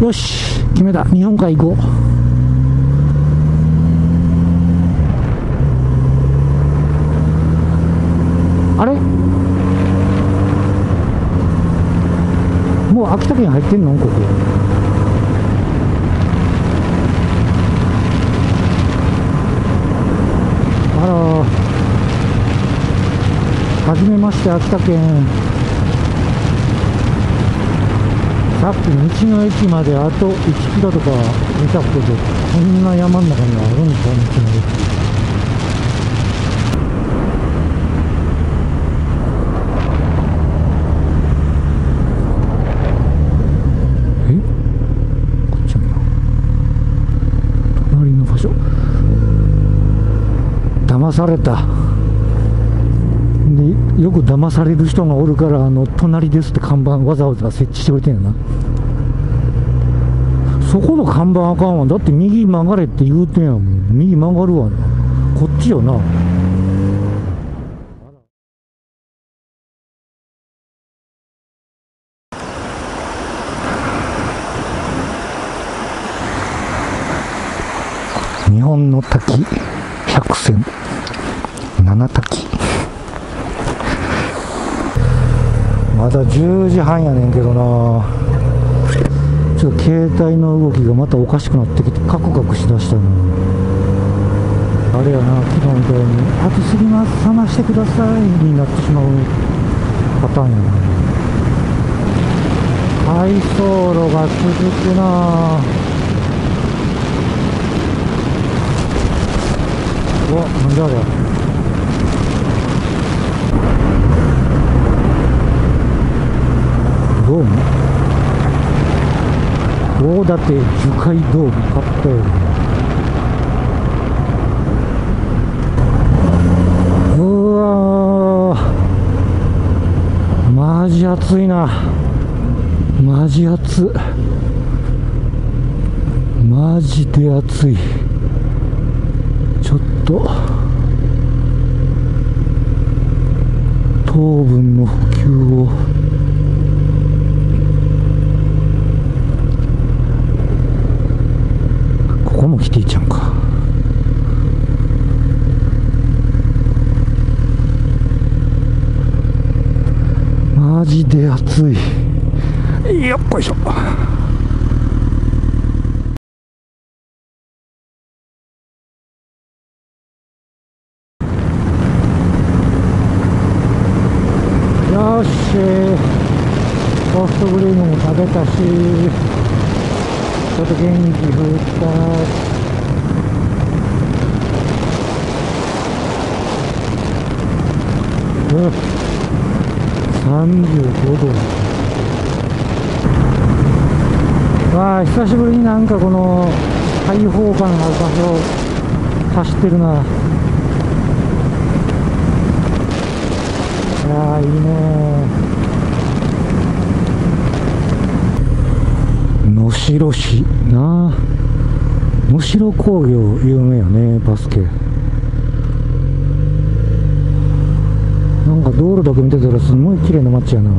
よし決めた。日本海行こう。あれ？もう秋田県入ってんの？ここ。あらはじめまして秋田県。さっき道の駅まであと1キロとか見たけどこんな山の中にあるんですか道の駅えこっちやな隣の場所？騙された。よく騙される人がおるからあの隣ですって看板わざわざ設置してくれてんやな。そこの看板あかんわ。だって右曲がれって言うてんやもん。右曲がるわこっちよな。日本の滝百選七滝。まだ10時半やねんけどな。ちょっと携帯の動きがまたおかしくなってきてカクカクしだしたのあれやな昨日みたいに「暑すぎます冷ましてください」になってしまうパターンやな。回送路が続くな。うわなんであれドーム大館樹海ドーム買ったよ。うわマジ暑いな。マジ暑マジで暑い。ちょっと。糖分の補給をここも来ていいちゃんかマジで暑い。よっこいしょ。よしソフトクリームも食べたし。ちょっと元気振った。うん35度。わあ久しぶりになんかこの開放感のある場所走ってるな。いやいいね能代市な。あ能代工業有名よねバスケなんか道路だけ見てたらすごい綺麗な街やな。よ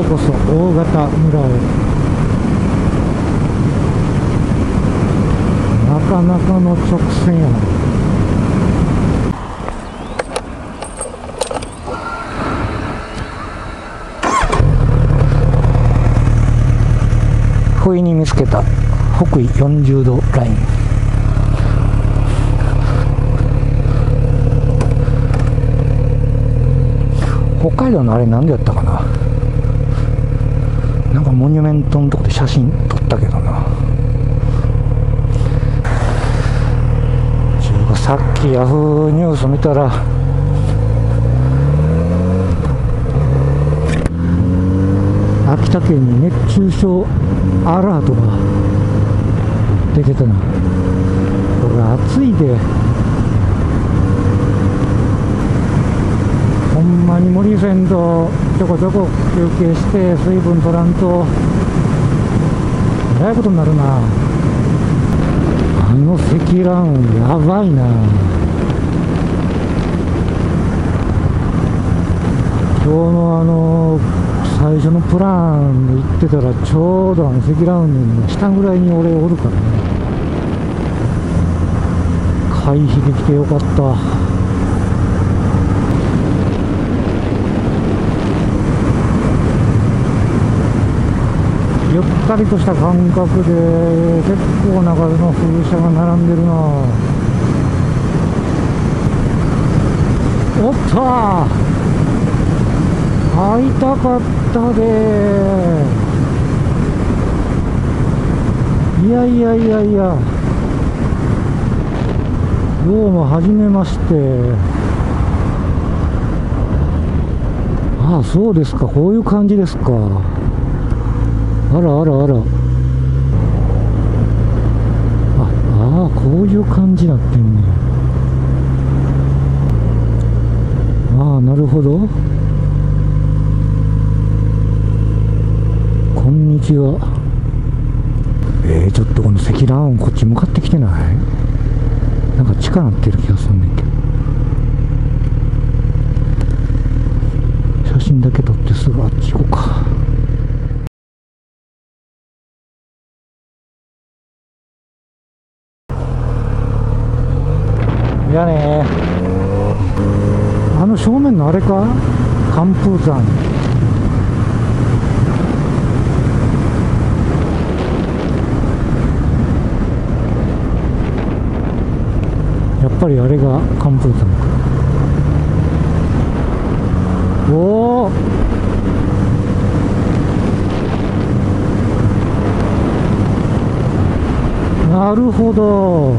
うこそ大型村へ。なかなかの直線やな。に見つけた。北緯40度ライン。北海道のあれ何でやったかな？なんかモニュメントのとこで写真撮ったけどな。さっきヤフーニュース見たら秋田県に熱中症アラートが出てたな。これ暑いで。ほんまに無理せんとちょこちょこ休憩して水分取らんとえらいことになるな。あの積乱雲やばいな。今日のあの最初のプランで行ってたらちょうどあの積乱雲の下ぐらいに俺おるからね。回避できてよかった。ゆったりとした感覚で結構な数の風車が並んでるな。おっと会いたかったでいやいやいやいや。どうもはじめまして。ああそうですか。こういう感じですか。あらあらあら。あああこういう感じなってんね。ああなるほど。んにちは。えー、ちょっとこの積乱雲こっち向かってきてない？なんか地下なってる気がするねんけど。写真だけ撮ってすぐあっち行こうか。いやね。あの正面のあれか？寒風山ぱりあれが寒風山か。おおなるほど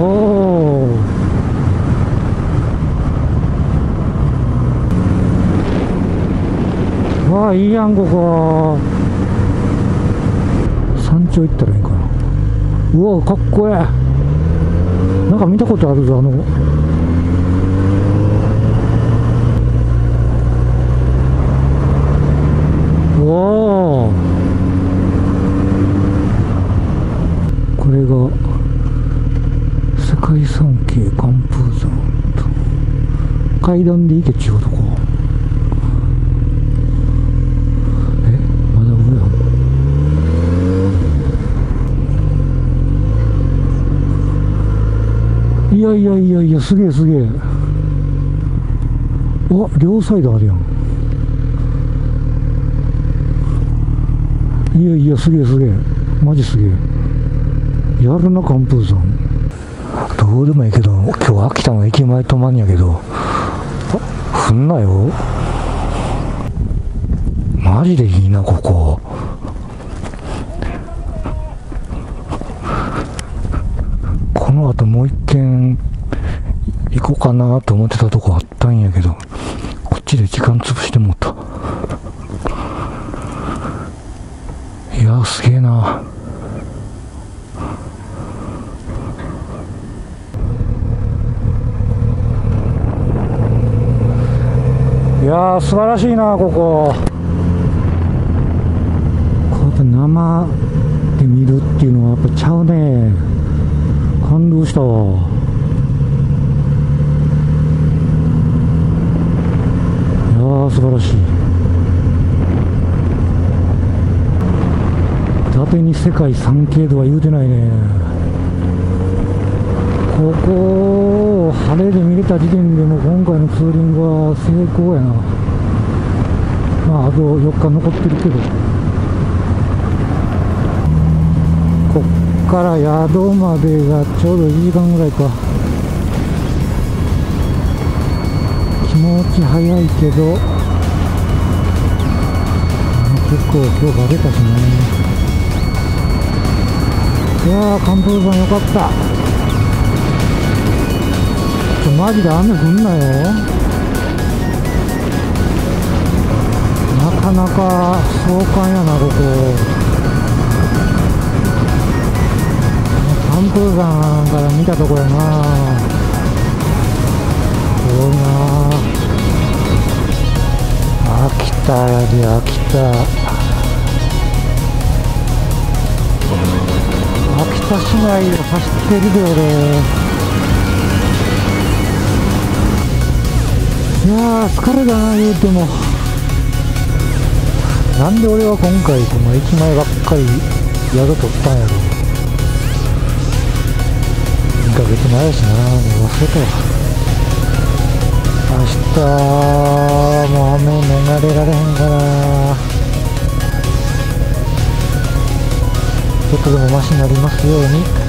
おおわあいいやんここ山頂行ったらいいかなうわかっこええなんか見たことあるぞあのおおこれが世界遺産系寒風山と階段で行けちゅうとこえまだ上やいやいやいやいやすげえすげえ。わ両サイドあるやん。いやいやすげえすげえ。マジすげえ。やるな寒風山どうでもいいけど今日秋田の駅前止まんやけどあふんなよ。マジでいいなここ。この後もう一軒行こうかなと思ってたとこあったんやけどこっちで時間潰してもった。いやすげえな。いやー素晴らしいなここ。こうやって生で見るっていうのはやっぱちゃうね。感動したわ。いやー素晴らしい。伊達に世界三景とは言うてないね。ここを晴れで見れた時点でも今回のツーリングは成功やな。まああと4日残ってるけど。から宿までがちょうど1時間ぐらいか。気持ち早いけど結構今日バレたしね。いやー寒風山よかった。ちょマジで雨降んなよ。なかなか壮観やなここ。空山から見たとこやな。すごいな。秋田やで秋田。秋田市内を走ってるで俺。いや疲れたな言うても。なんで俺は今回この駅前ばっかり宿取ったんやろ。2ヶ月前やしなもう忘れたわ。明日もう雨逃れられへんかなちょっとでもマシになりますように。